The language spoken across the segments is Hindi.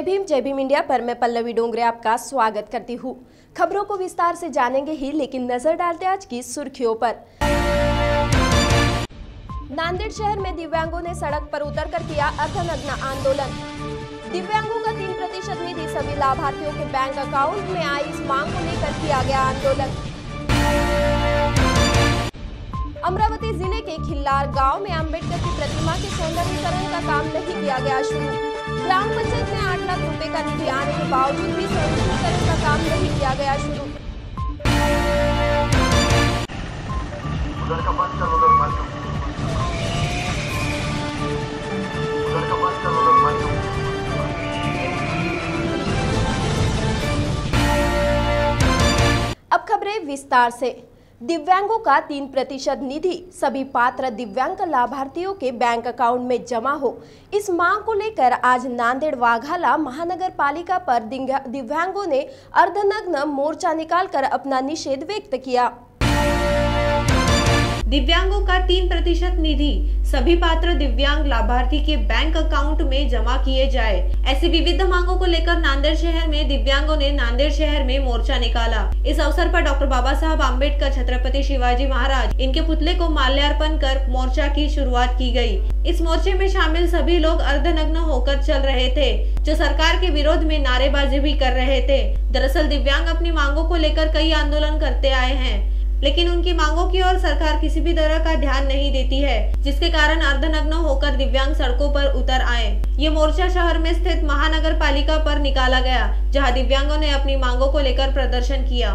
जय भीम जय भीम इंडिया पर मैं पल्लवी डोंगरे आपका स्वागत करती हूँ। खबरों को विस्तार से जानेंगे ही, लेकिन नज़र डालते आज की सुर्खियों पर। नांदेड़ शहर में दिव्यांगों ने सड़क पर उतरकर किया अर्धनग्न आंदोलन। दिव्यांगों का तीन प्रतिशत निधि, सभी लाभार्थियों के बैंक अकाउंट में आई इस मांग को लेकर किया गया आंदोलन। अमरावती ज़िले के खिल्लार गाँव में अंबेडकर की प्रतिमा के सौंदर्यीकरण का काम नहीं किया गया शुरू। ग्राम पंचायत में आठ लाख रुपए का निधि आने के बावजूद भी सौंदर्यीकरण का काम नहीं किया गया शुरू। अब खबरें विस्तार से। दिव्यांगों का तीन प्रतिशत निधि, सभी पात्र दिव्यांग लाभार्थियों के बैंक अकाउंट में जमा हो। इस मांग को लेकर आज नांदेड़ वाघाला महानगर पालिका पर दिव्यांगों ने अर्धनग्न मोर्चा निकालकर अपना निषेध व्यक्त किया। दिव्यांगों का तीन प्रतिशत निधि। सभी पात्र दिव्यांग लाभार्थी के बैंक अकाउंट में जमा किए जाए। ऐसी विविध मांगों को लेकर नांदेड़ शहर में दिव्यांगों ने नांदेड़ शहर में मोर्चा निकाला। इस अवसर पर डॉक्टर बाबा साहब आम्बेडकर छत्रपति शिवाजी महाराज, इनके पुतले को माल्यार्पण कर मोर्चा की शुरुआत की गई इस मोर्चे में शामिल सभी लोग अर्धनग्न होकर चल रहे थे, जो सरकार के विरोध में नारेबाजी भी कर रहे थे। दरअसल दिव्यांग अपनी मांगों को लेकर कई आंदोलन करते आए हैं। लेकिन उनकी मांगों की ओर सरकार किसी भी तरह का ध्यान नहीं देती है, जिसके कारण अर्धनग्न होकर दिव्यांग सड़कों पर उतर आए। ये मोर्चा शहर में स्थित महानगर पालिका पर निकाला गया, जहाँ दिव्यांगों ने अपनी मांगों को लेकर प्रदर्शन किया।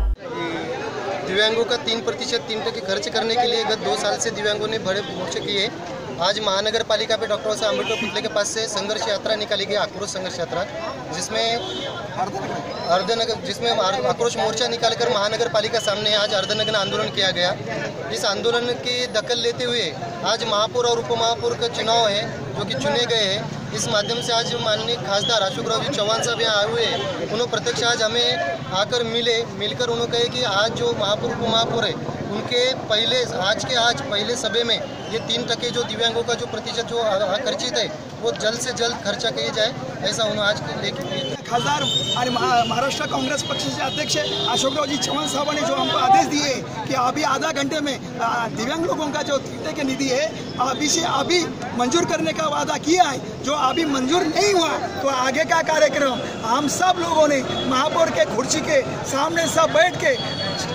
दिव्यांगों का तीन प्रतिशत, तीन टके खर्च करने के लिए गत दो साल से दिव्यांगों ने बड़े मोर्चे किए। आज महानगर पालिका पे डॉक्टर साहब अंबेडकर पुतले के पास से संघर्ष यात्रा निकाली गई, आक्रोश संघर्ष यात्रा, जिसमें अर्धनगर, जिसमें आक्रोश मोर्चा निकालकर महानगर पालिका सामने आज अर्धनग्न आंदोलन किया गया। इस आंदोलन की दखल लेते हुए आज महापौर और उपमहापौर का चुनाव है, जो कि चुने गए हैं। इस माध्यम से आज माननीय खासदार अशोकराव जी चौहान साहब यहाँ आए हुए हैं। उन्होंने प्रत्यक्ष आज हमें आकर मिले, मिलकर उन्होंने कहे कि आज जो महापौर, उपमहापौर है उनके पहले आज के आज पहले सभे में ये तीन टके जो दिव्यांगों का जो प्रतिशत जो आकर्षित है वो जल्द से जल्द खर्चा किया जाए ऐसा उन्होंने आज लेके खासदार आणि महा महाराष्ट्र काँग्रेस पक्षाचे अध्यक्ष अशोकरावजी चव्हाण साहबांनी जो हमको आदेश दिए कि अभी आधा घंटे में दिव्यांग लोगों का जो तीन के निधि है अभी से अभी मंजूर करने का वादा किया है। जो अभी मंजूर नहीं हुआ तो आगे का कार्यक्रम हम सब लोगों ने महापौर के कुर्सी के सामने सब बैठ के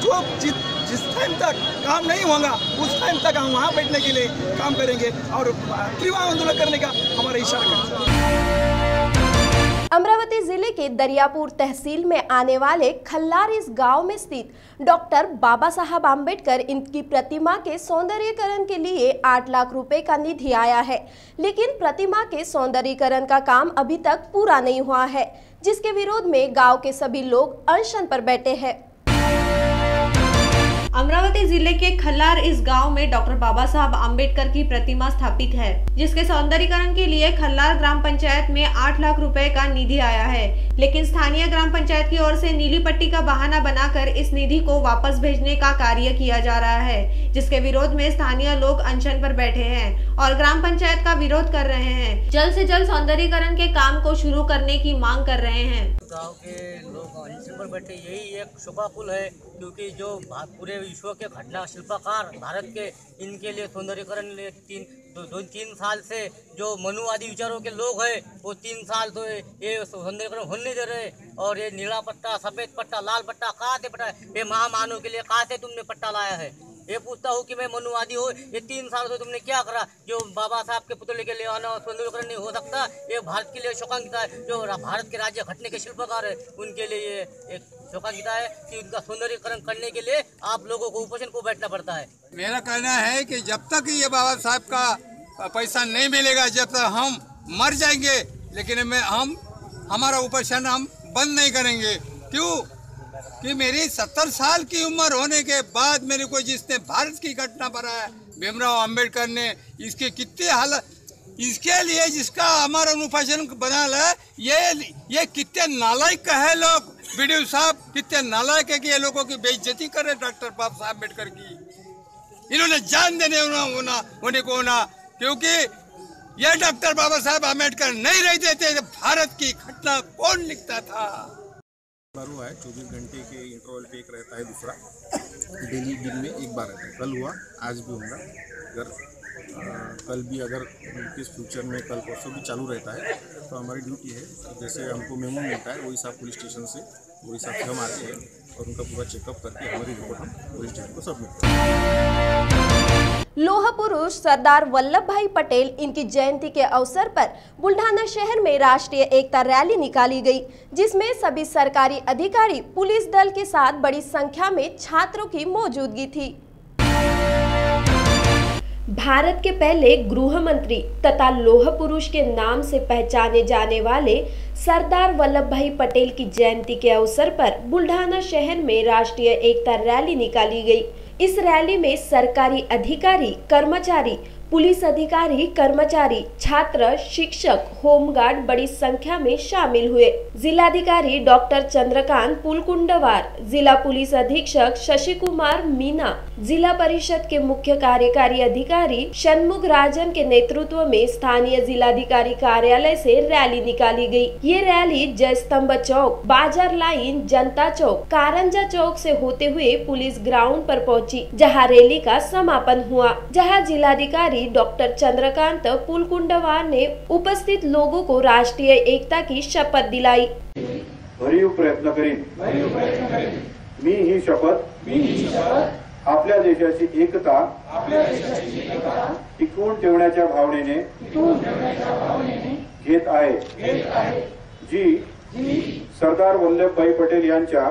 जो जि, जिस टाइम तक काम नहीं होगा, उस टाइम तक हम वहाँ बैठने के लिए काम करेंगे और तीव्र आंदोलन करने का हमारा इशारा करेंगे अमरावती ज़िले के दरियापुर तहसील में आने वाले खल्लार इस गाँव में स्थित डॉक्टर बाबा साहब आम्बेडकर इनकी प्रतिमा के सौंदर्यकरण के लिए आठ लाख रुपए का निधि आया है। लेकिन प्रतिमा के सौंदर्यीकरण का काम अभी तक पूरा नहीं हुआ है, जिसके विरोध में गाँव के सभी लोग अनशन पर बैठे हैं। अमरावती ज़िले के खल्लार इस गाँव में डॉक्टर बाबा साहब आम्बेडकर की प्रतिमा स्थापित है, जिसके सौंदर्यीकरण के लिए खल्लार ग्राम पंचायत में आठ लाख रुपए का निधि आया है। लेकिन स्थानीय ग्राम पंचायत की ओर से नीली पट्टी का बहाना बनाकर इस निधि को वापस भेजने का कार्य किया जा रहा है, जिसके विरोध में स्थानीय लोग अनशन पर बैठे हैं और ग्राम पंचायत का विरोध कर रहे हैं। जल्द से जल्द सौंदर्यीकरण के काम को शुरू करने की मांग कर रहे हैं। गाँव के लोग अहिंसा पर बैठे यही एक शोभाकुल है क्योंकि जो पूरे विश्व के घटना शिल्पकार भारत के इनके लिए सौंदर्यकरण तीन दो, दो तीन साल से जो मनुवादी विचारों के लोग हैं वो तीन साल तो ये सौंदर्यकरण होने दे रहे और ये नीला पट्टा सफ़ेद पट्टा लाल पट्टा कहाँ से पट्टा ये महामानव के लिए कहाँ से तुमने पट्टा लाया है? ये पूछता हूँ कि मैं मनुवादी हूँ। ये तीन साल से तुमने क्या करा? जो बाबा साहब के पुतले के लिए आना सौंदर्यकरण नहीं हो सकता, ये भारत के लिए शोकांकिता है। जो भारत के राज्य घटने के शिल्पकार है, उनके लिए ये एक शोकांकिता है कि उनका सौंदर्यकरण करने के लिए आप लोगों को उपोषण को बैठना पड़ता है। मेरा कहना है कि जब तक ये बाबा साहब का पैसा नहीं मिलेगा, जब तक हम मर जाएँगे, लेकिन हम हमारा उपोषण हम बंद नहीं करेंगे। क्यों? कि मेरी सत्तर साल की उम्र होने के बाद मेरे को जिसने भारत की घटना बनाया भीमराव अंबेडकर ने, इसके कितने हालत इसके लिए जिसका हमारा अनुशासन बना है ये ये कितने नालायक है लोग बीडीओ साहब, कितने नालायक है कि ये लोगों की बेइज्जती करे डॉक्टर बाबा साहब अंबेडकर की। इन्होंने जान देने होना होना को होना क्योंकि ये डॉक्टर बाबा साहब अंबेडकर नहीं रहते थे भारत की घटना कौन लिखता था? बार हुआ है चौबीस घंटे के इंटरवल पे एक रहता है दूसरा। डेली दिन में एक बार रहता है। कल हुआ आज भी होगा। अगर अ, कल भी अगर किस फ्यूचर में कल परसों भी चालू रहता है तो हमारी ड्यूटी है। जैसे हमको मेमो मिलता है वही हिसाब पुलिस स्टेशन से वही हिसाब से हम आते हैं और उनका पूरा चेकअप करके हमारी रिपोर्ट हम पुलिस स्टेशन को सबमिट करते हैं। लोह पुरुष सरदार वल्लभ भाई पटेल इनकी जयंती के अवसर पर बुल्ढाना शहर में राष्ट्रीय एकता रैली निकाली गई, जिसमें सभी सरकारी अधिकारी, पुलिस दल के साथ बड़ी संख्या में छात्रों की मौजूदगी थी। भारत के पहले गृह मंत्री तथा लोह पुरुष के नाम से पहचाने जाने वाले सरदार वल्लभ भाई पटेल की जयंती के अवसर पर बुल्ढाना शहर में राष्ट्रीय एकता रैली निकाली गई इस रैली में सरकारी अधिकारी कर्मचारी पुलिस अधिकारी, कर्मचारी, छात्र, शिक्षक, होमगार्ड बड़ी संख्या में शामिल हुए। जिलाधिकारी डॉक्टर चंद्रकांत पुलकुंडवार, जिला पुलिस अधीक्षक शशि कुमार मीना, जिला परिषद के मुख्य कार्यकारी अधिकारी शनमुख राजन के नेतृत्व में स्थानीय जिलाधिकारी कार्यालय से रैली निकाली गई। ये रैली जय स्तंभ चौक, बाज़ार लाइन, जनता चौक, कारंजा चौक से होते हुए पुलिस ग्राउंड पर पहुँची, जहाँ रैली का समापन हुआ, जहाँ जिलाधिकारी डॉक्टर चंद्रकांत पुलकुंडवार ने उपस्थित लोगों को राष्ट्रीय एकता की शपथ दिलाई। भरीव प्रयत्न करीन। मी ही शपथ आपल्या देशाची एकता टिकवून ठेवण्याच्या भावनेने घेत आहे. जी सरदार वल्लभभाई पटेल यांच्या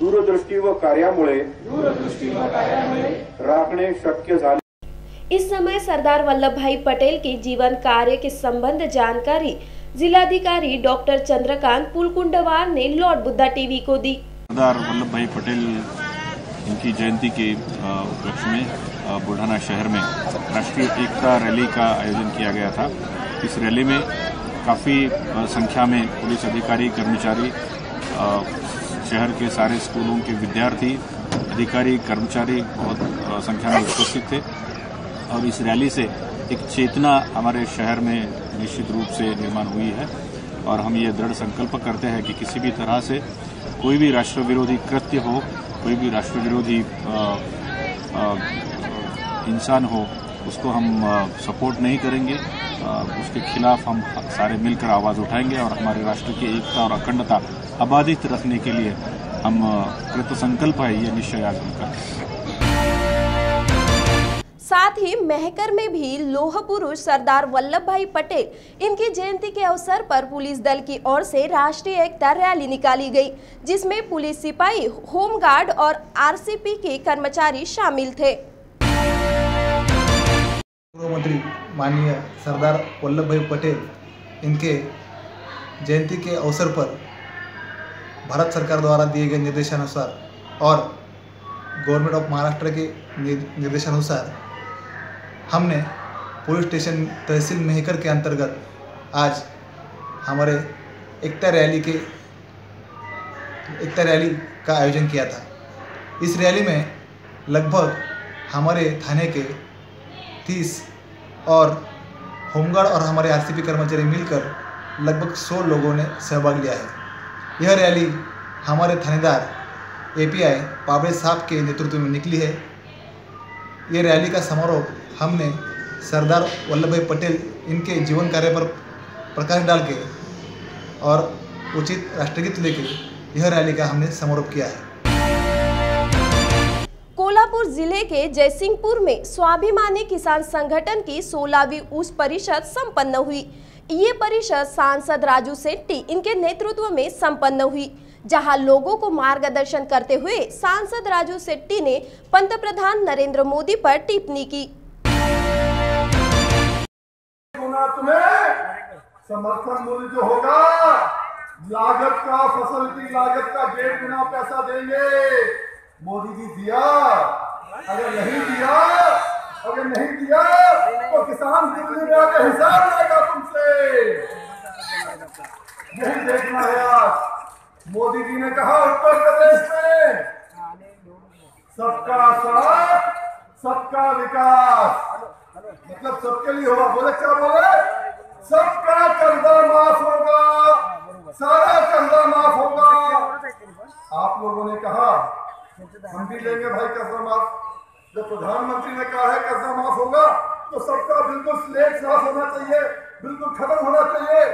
दूरदृष्टी व कार्यामुळे राखणे शक्य झाले. इस समय सरदार वल्लभ भाई पटेल के जीवन कार्य के संबंध जानकारी जिलाधिकारी डॉक्टर चंद्रकांत पुलकुंडवार ने लॉर्ड बुद्धा टीवी को दी। सरदार वल्लभ भाई पटेल इनकी जयंती के उपलक्ष्य में बुढ़ाना शहर में राष्ट्रीय एकता रैली का आयोजन किया गया था। इस रैली में काफ़ी संख्या में पुलिस अधिकारी कर्मचारी शहर के सारे स्कूलों के विद्यार्थी, अधिकारी, कर्मचारी बहुत संख्या में उपस्थित थे। और इस रैली से एक चेतना हमारे शहर में निश्चित रूप से निर्माण हुई है। और हम ये दृढ़ संकल्प करते हैं कि किसी भी तरह से कोई भी राष्ट्र विरोधी कृत्य हो, कोई भी राष्ट्र विरोधी इंसान हो, उसको हम सपोर्ट नहीं करेंगे। उसके खिलाफ हम सारे मिलकर आवाज़ उठाएँगे और हमारे राष्ट्र की एकता और अखंडता अबाधित रखने के लिए हम कृत संकल्प है ये निश्चय आज हम करते हैं। साथ ही मेहकर में भी लोह पुरुष सरदार वल्लभ भाई पटेल इनकी जयंती के अवसर पर पुलिस दल की ओर से राष्ट्रीय एकता रैली निकाली गई जिसमें पुलिस सिपाही होमगार्ड और आरसीपी के कर्मचारी शामिल थे। पूर्व मंत्री माननीय सरदार वल्लभ भाई पटेल इनके जयंती के अवसर पर भारत सरकार द्वारा दिए गए निर्देशानुसार और गवर्नमेंट ऑफ़ महाराष्ट्र के निर्देशानुसार हमने पुलिस स्टेशन तहसील मेहकर के अंतर्गत आज हमारे एकता रैली के, एकता रैली का आयोजन किया था। इस रैली में लगभग हमारे थाने के तीस और होमगार्ड और हमारे आरसीपी कर्मचारी मिलकर लगभग सौ लोगों ने सहभाग लिया है। यह रैली हमारे थानेदार एपीआई पाबड़े साहब के नेतृत्व में निकली है। ये रैली का समारोह हमने सरदार वल्लभ भाई पटेल, इनके जीवन कार्य पर प्रकाश डाल के और उचित राष्ट्रगीत लेके यह रैली का हमने समारोह किया है। कोल्हापुर ज़िले के जयसिंहपुर में स्वाभिमानी किसान संगठन की सोलहवीं उस परिषद संपन्न हुई। ये परिषद सांसद राजू सेट्टी इनके नेतृत्व में संपन्न हुई, जहाँ लोगों को मार्गदर्शन करते हुए सांसद राजू सेट्टी ने पंतप्रधान नरेंद्र मोदी पर टिप्पणी की। समर्थन मूल्य जो होगा, लागत का, फ़सल की लागत का डेढ़ गुना पैसा देंगे। मोदी जी दिया, अगर नहीं दिया अगर नहीं दिया तो किसान दिल्ली में आकर हिसाब लेगा तुमसे? यही देखना है आज। मोदी जी ने कहा उत्तर प्रदेश में, सबका साथ, सबका विकास। मतलब सबके लिए होगा बोले, क्या बोले? सबका कर्जा माफ़ होगा, सारा कर्जा माफ़ होगा। आप लोगों ने कहा, हम भी लेंगे भाई कर्जा माफ़। जब प्रधानमंत्री ने कहा है कर्जा माफ़ होगा तो सबका बिल्कुल स्लेट साफ़ होना चाहिए, बिल्कुल खत्म होना चाहिए।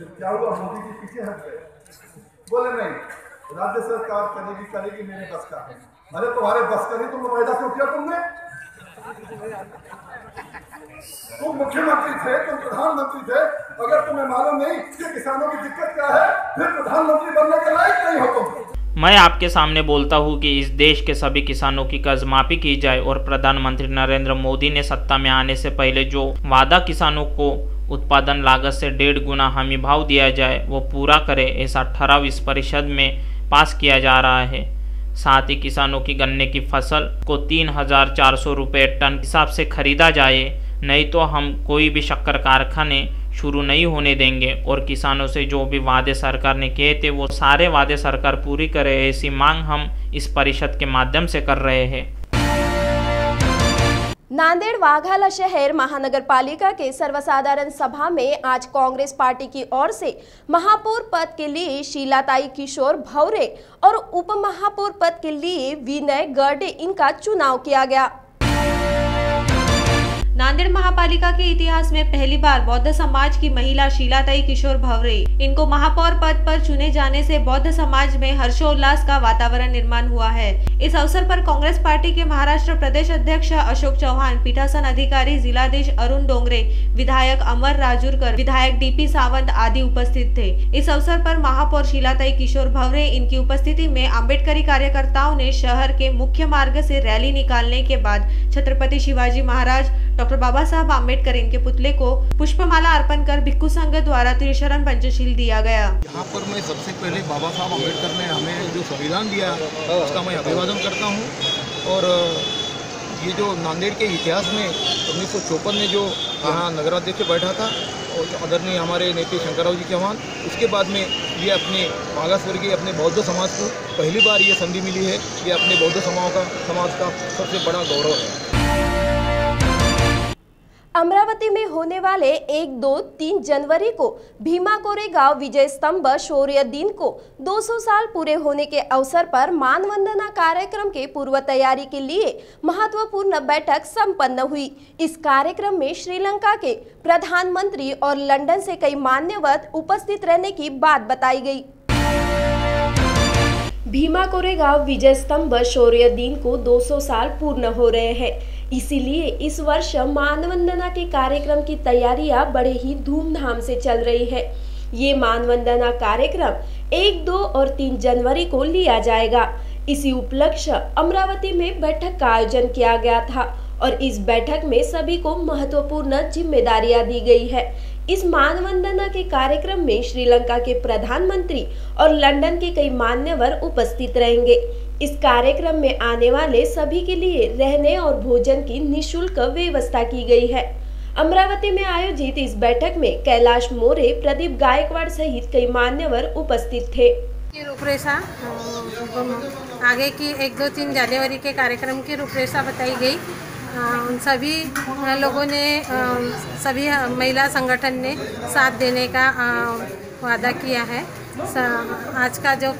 क्या हुआ? मोदी जी पीछे हट गए। बोले, नहीं, राज्य सरकार करेगी करेगी, मेरे बस का है। अरे, तुम्हारे बस का नहीं, तुम वायदा क्यों किया तुमने। तुम मुख्यमंत्री थे, तुम प्रधानमंत्री थे। अगर तुम्हें मालूम नहीं कि किसानों की दिक्कत क्या है, फिर प्रधानमंत्री बनने के लायक नहीं हो तुम। मैं आपके सामने बोलता हूँ कि इस देश के सभी किसानों की कर्ज माफ़ी की जाए और प्रधानमंत्री नरेंद्र मोदी ने सत्ता में आने से पहले जो वादा किसानों को उत्पादन लागत से डेढ़ गुना हमी भाव दिया जाए, वो पूरा करे, ऐसा ठराव इस परिषद में पास किया जा रहा है। साथ ही किसानों की गन्ने की फ़सल को तीन हज़ार चार सौ रुपये टन हिसाब से खरीदा जाए, नहीं तो हम कोई भी शक्कर कारखाने शुरू नहीं होने देंगे। और किसानों से जो भी वादे सरकार ने किए थे, वो सारे वादे सरकार पूरी करे ऐसी मांग हम इस परिषद के माध्यम से कर रहे हैं। नांदेड़ वाघाला शहर महानगर पालिका के सर्वसाधारण सभा में आज कांग्रेस पार्टी की ओर से महापौर पद के लिए शीलाताई किशोर भौरे और उप महापौर पद के लिए विनय गर्डे इनका चुनाव किया गया। नांदेड़ महापालिका के इतिहास में पहली बार बौद्ध समाज की महिला शीलाताई किशोर भवरे। इनको महापौर पद पर चुने जाने से बौद्ध समाज में हर्षोल्लास का वातावरण निर्माण हुआ है। इस अवसर पर कांग्रेस पार्टी के महाराष्ट्र प्रदेश अध्यक्ष अशोक चौहान, पीठासन अधिकारी जिलाधीश अरुण डोंगरे, विधायक अमर राजूरकर, विधायक डीपी सावंत आदि उपस्थित थे। इस अवसर पर महापौर शीलाताई किशोर भवरे इनकी उपस्थिति में अम्बेडकरी कार्यकर्ताओं ने शहर के मुख्य मार्ग से रैली निकालने के बाद छत्रपति शिवाजी महाराज डॉक्टर बाबा साहब आम्बेडकर इनके पुतले को पुष्पमाला अर्पण कर भिक्खु संघ द्वारा त्रिशरण पंचशील दिया गया। यहाँ पर मैं सबसे पहले बाबा साहब आम्बेडकर ने हमें जो संविधान दिया, उसका मैं अभिवादन करता हूँ। और ये जो नांदेड़ के इतिहास में उन्नीस सौ चौपन में जो यहाँ नगराध्यक्ष बैठा था, और आदरणीय हमारे नेता शंकरराव जी चौहान, उसके बाद में ये अपने मागासवर्गीय अपने बौद्ध समाज को पहली बार ये संधि मिली है। ये अपने बौद्ध समाज का समाज का सबसे बड़ा गौरव है। अमरावती में होने वाले एक, दो, तीन जनवरी को भीमा कोरेगांव विजय स्तंभ शौर्य दिन को 200 साल पूरे होने के अवसर पर मानवंदना कार्यक्रम के पूर्व तैयारी के लिए महत्वपूर्ण बैठक संपन्न हुई। इस कार्यक्रम में श्रीलंका के प्रधानमंत्री और लंदन से कई मान्यवर उपस्थित रहने की बात बताई गई। भीमा कोरेगांव विजय स्तंभ शौर्य दिन को 200 साल पूर्ण हो रहे हैं। इसीलिए इस वर्ष मानवंदना के कार्यक्रम की तैयारियाँ बड़े ही धूमधाम से चल रही है। ये मानवंदना कार्यक्रम एक, दो और तीन जनवरी को लिया जाएगा। इसी उपलक्ष्य अमरावती में बैठक का आयोजन किया गया था और इस बैठक में सभी को महत्वपूर्ण जिम्मेदारियाँ दी गई है। इस मानवंदना के कार्यक्रम में श्रीलंका के प्रधानमंत्री और लंदन के कई मान्यवर उपस्थित रहेंगे। इस कार्यक्रम में आने वाले सभी के लिए रहने और भोजन की निशुल्क व्यवस्था की गई है। अमरावती में आयोजित इस बैठक में कैलाश मोरे, प्रदीप गायकवाड़ सहित कई मान्यवर उपस्थित थे। रूपरेखा आगे की एक दो तीन जनवरी के कार्यक्रम की रूपरेखा बताई गई। उन सभी लोगों ने सभी महिला संगठन ने साथ देने का वादा किया है। आज का जो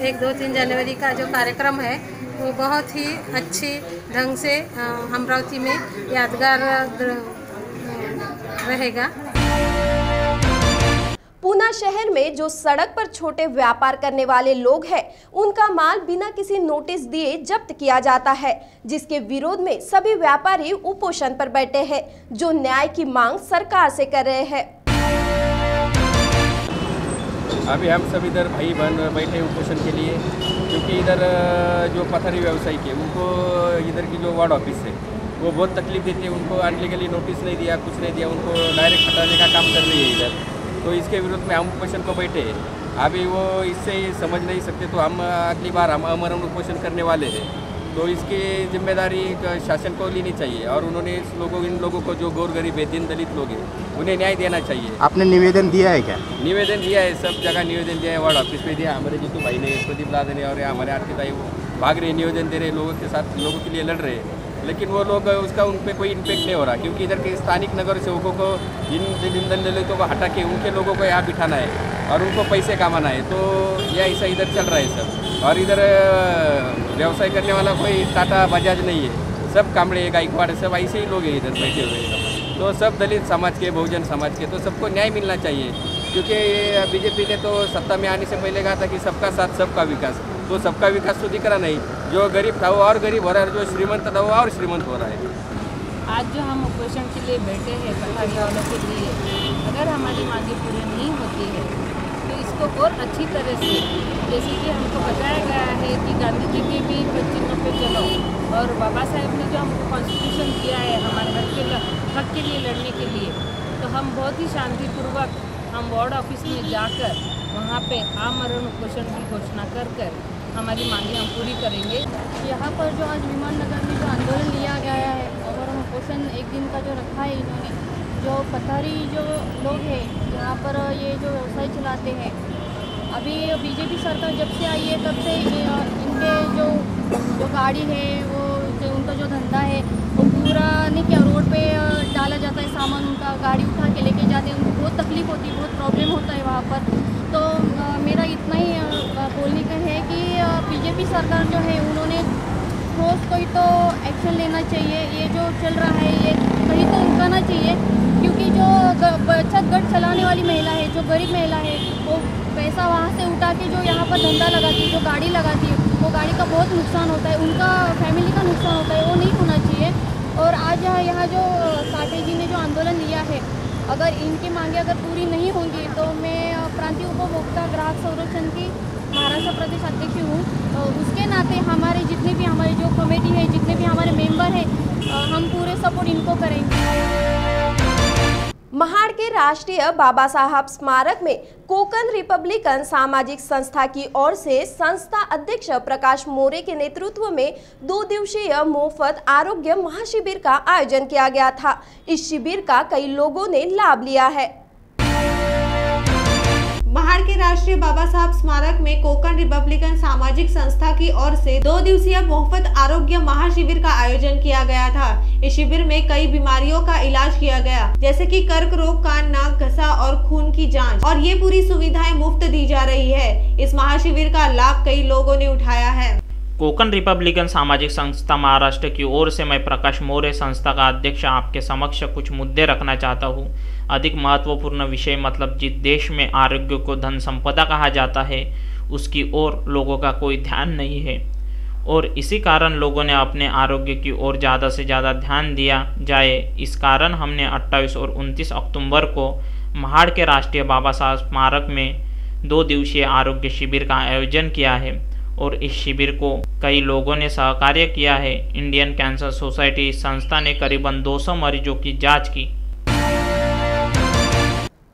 एक दो तीन जनवरी का जो कार्यक्रम है, वो बहुत ही अच्छे ढंग से अमरावती में यादगार रहेगा। पूना शहर में जो सड़क पर छोटे व्यापार करने वाले लोग हैं, उनका माल बिना किसी नोटिस दिए जब्त किया जाता है, जिसके विरोध में सभी व्यापारी उपोषण पर बैठे हैं, जो न्याय की मांग सरकार से कर रहे हैं। अभी हम सब इधर भाई बहन बैठे हैं उपोषण के लिए, क्योंकि इधर जो पथरी व्यवसायी के, उनको इधर की जो वार्ड ऑफ़िस है, वो बहुत तकलीफ़ देती है, उनको अनलीगली नोटिस नहीं दिया, कुछ नहीं दिया, उनको डायरेक्ट हटाने का काम कर रही है इधर। तो इसके विरोध में हम उपोषण को बैठे हैं। अभी वो इससे समझ नहीं सकते तो हम अगली बार हम अमरण उपोषण करने वाले हैं। तो इसकी ज़िम्मेदारी शासन को लेनी चाहिए और उन्होंने इस लोगों इन लोगों को जो गौर गरीब है दिन दलित लोग हैं उन्हें न्याय देना चाहिए। आपने निवेदन दिया है क्या? निवेदन दिया है सब जगह निवेदन दिया है वार्ड ऑफ़िस में दिया हमारे जीतू भाई ने प्रदीप लाद ने और हमारे आरती भाई वो भाग रहे निवेदन दे रहे लोगों के साथ लोगों के लिए लड़ रहे हैं। लेकिन वो लोग उसका उन पर कोई इम्पेक्ट नहीं हो रहा क्योंकि इधर के स्थानिक नगर सेवकों को इन इन दलितों को हटा के उनके लोगों को यहाँ बिठाना है और उनको पैसे कमाना है तो यह ऐसा इधर चल रहा है सब। और इधर व्यवसाय करने वाला कोई टाटा बजाज नहीं है। सब कामड़े गायकवाड़, सब ऐसे ही लोग हैं इधर बैठे हुए। तो सब दलित समाज के, बहुजन समाज के तो सबको न्याय मिलना चाहिए। क्योंकि बीजेपी ने तो सत्ता में आने से पहले कहा था कि सबका साथ, सबका विकास। तो सबका विकास तो दिख रहा नहीं। जो गरीब था वो और गरीब हो रहा है जो श्रीमंत था वो और श्रीमंत हो रहा है। आज जो हम ऑपरेशन के लिए बैठे हैं पठारी वालों के लिए, अगर हमारी मांगे पूरी नहीं होती है इसको और अच्छी तरह से। जैसे कि हमको बताया गया है कि गांधी जी के भी चिन्हों पे चलो। और बाबा साहेब ने जो हमको कॉन्स्टिट्यूशन दिया है हमारे हक के हक के लिए लड़ने के लिए तो हम बहुत ही शांतिपूर्वक हम वार्ड ऑफ़िस में जाकर वहाँ पे आमरण उपोषण की घोषणा कर कर हमारी मांगे हम पूरी करेंगे। यहाँ पर जो आज विमान नगर में जो आंदोलन लिया गया है और हम पोषण एक दिन का जो रखा है इन्होंने, जो पथारी जो लोग हैं, यहाँ पर ये जो व्यवसाय चलाते हैं अभी बीजेपी सरकार जब से आई है, तब से इनके जो जो गाड़ी है, वो उनका जो धंधा है, वो पूरा नहीं क्या। रोड पे डाला जाता है सामान उनका, गाड़ी उठा के लेके जाते हैं। उनको बहुत तकलीफ़ होती है, बहुत प्रॉब्लम होता है वहाँ पर। तो मेरा इतना ही बोलने का है कि बीजेपी सरकार जो है, उन्होंने ठोस कोई तो एक्शन लेना चाहिए। ये जो चल रहा है, ये कहीं तो रुकाना चाहिए। क्योंकि जो बचत गट चलाने वाली महिला है, जो गरीब महिला है, वो पैसा वहाँ से उठा के जो यहाँ पर धंधा लगाती है जो गाड़ी लगाती है वो गाड़ी का बहुत नुकसान होता है। उनका फैमिली का नुकसान होता है, वो नहीं होना चाहिए। और आज यहाँ यहाँ जो साठे जी ने जो आंदोलन लिया है, अगर इनकी मांगे अगर पूरी नहीं होंगी तो मैं प्रांतीय उपभोक्ता ग्राहक संरक्षण की महाराष्ट्र प्रदेश अध्यक्ष हूँ। तो उसके नाते हमारे जितने भी हमारे जो कमेटी है, जितने भी हमारे मेंबर हैं हम पूरे सपोर्ट इनको करेंगे। महाड़ के राष्ट्रीय बाबा साहब स्मारक में कोकन रिपब्लिकन सामाजिक संस्था की ओर से संस्था अध्यक्ष प्रकाश मोरे के नेतृत्व में दो दिवसीय मुफ़्त आरोग्य महाशिविर का आयोजन किया गया था। इस शिविर का कई लोगों ने लाभ लिया है। महाड़ के राष्ट्रीय बाबा साहब स्मारक में कोकण रिपब्लिकन सामाजिक संस्था की ओर से दो दिवसीय मुफ़्त आरोग्य महाशिविर का आयोजन किया गया था। इस शिविर में कई बीमारियों का इलाज किया गया, जैसे कि कर्क रोग, कान, नाक, घसा और खून की जाँच। और ये पूरी सुविधाएँ मुफ़्त दी जा रही है। इस महाशिविर का लाभ कई लोगों ने उठाया है। कोकण रिपब्लिकन सामाजिक संस्था महाराष्ट्र की ओर से मैं प्रकाश मौर्य संस्था का अध्यक्ष, आपके समक्ष कुछ मुद्दे रखना चाहता हूँ। अधिक महत्वपूर्ण विषय मतलब जिस देश में आरोग्य को धन संपदा कहा जाता है, उसकी ओर लोगों का कोई ध्यान नहीं है। और इसी कारण लोगों ने अपने आरोग्य की ओर ज़्यादा से ज़्यादा ध्यान दिया जाए। इस कारण हमने 28 और 29 अक्टूबर को महाड़ के राष्ट्रीय बाबा साहब स्मारक में दो दिवसीय आरोग्य शिविर का आयोजन किया है और इस शिविर को कई लोगों ने सहकार्य किया है। इंडियन कैंसर सोसाइटी संस्था ने करीबन 200 मरीजों की जाँच की।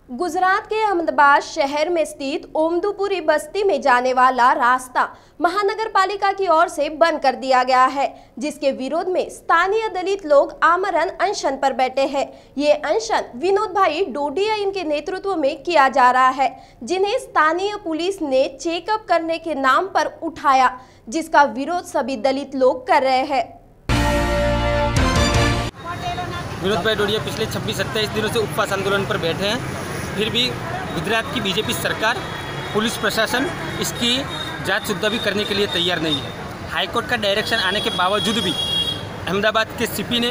गुजरात के अहमदाबाद शहर में स्थित ओमदुपुरी बस्ती में जाने वाला रास्ता महानगर पालिका की ओर से बंद कर दिया गया है, जिसके विरोध में स्थानीय दलित लोग आमरण अनशन पर बैठे हैं। ये अनशन विनोद भाई डोडिया इनके नेतृत्व में किया जा रहा है, जिन्हें स्थानीय पुलिस ने चेकअप करने के नाम पर उठाया, जिसका विरोध सभी दलित लोग कर रहे हैं। विनोद भाई डोडिया पिछले 26-27 दिनों से उपवास आंदोलन पर बैठे हैं। फिर भी गुजरात की बीजेपी सरकार, पुलिस प्रशासन इसकी जाँच सुविधा भी करने के लिए तैयार नहीं है। हाईकोर्ट का डायरेक्शन आने के बावजूद भी अहमदाबाद के सीपी ने,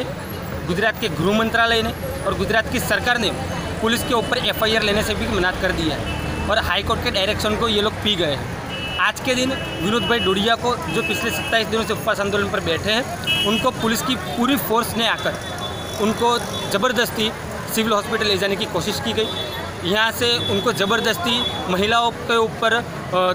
गुजरात के गृह मंत्रालय ने और गुजरात की सरकार ने पुलिस के ऊपर एफआईआर लेने से भी मना कर दिया है और हाईकोर्ट के डायरेक्शन को ये लोग पी गए हैं। आज के दिन विनोद भाई डोडिया को, जो पिछले सत्ताईस दिनों से उपवास आंदोलन पर बैठे हैं, उनको पुलिस की पूरी फोर्स ने आकर उनको ज़बरदस्ती सिविल हॉस्पिटल ले जाने की कोशिश की गई। यहाँ से उनको ज़बरदस्ती महिलाओं के ऊपर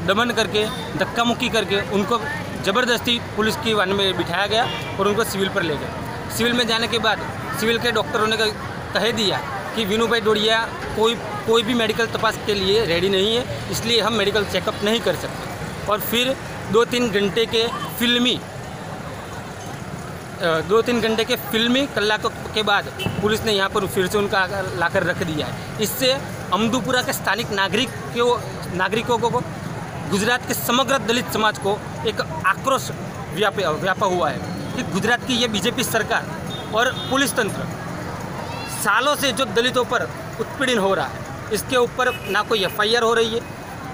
दमन करके धक्का मुक्की करके उनको ज़बरदस्ती पुलिस की वाहन में बिठाया गया और उनको सिविल पर ले गया। सिविल में जाने के बाद सिविल के डॉक्टरों ने कह- कह दिया कि, विनू भाई डोडिया, कोई कोई भी मेडिकल तपास के लिए रेडी नहीं है, इसलिए हम मेडिकल चेकअप नहीं कर सकते। और फिर दो तीन घंटे के फिल्मी दो तीन घंटे के फिल्मी कलाकों के बाद पुलिस ने यहाँ पर फिर से उनका लाकर रख दिया। है इससे अमदुपुरा के स्थानिक नागरिक के, नागरिकों को गुजरात के समग्र दलित समाज को एक आक्रोश व्याप, व्यापा हुआ है कि गुजरात की ये बीजेपी सरकार और पुलिस तंत्र सालों से जो दलितों पर उत्पीड़न हो रहा है, इसके ऊपर ना कोई एफआईआर हो रही है,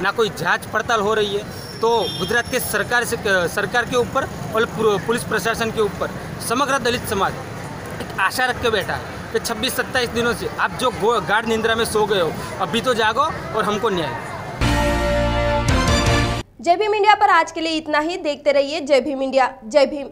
ना कोई जाँच पड़ताल हो रही है तो गुजरात के सरकार से, सरकार के ऊपर और पुलिस प्रशासन के ऊपर समग्र दलित समाज एक आशा रख के बैठा है। कि 26-27 दिनों से आप जो गाढ़ निंद्रा में सो गए हो, अभी तो जागो और हमको न्याय। जय भीम इंडिया पर आज के लिए इतना ही। देखते रहिए जय भीम इंडिया। जय भीम।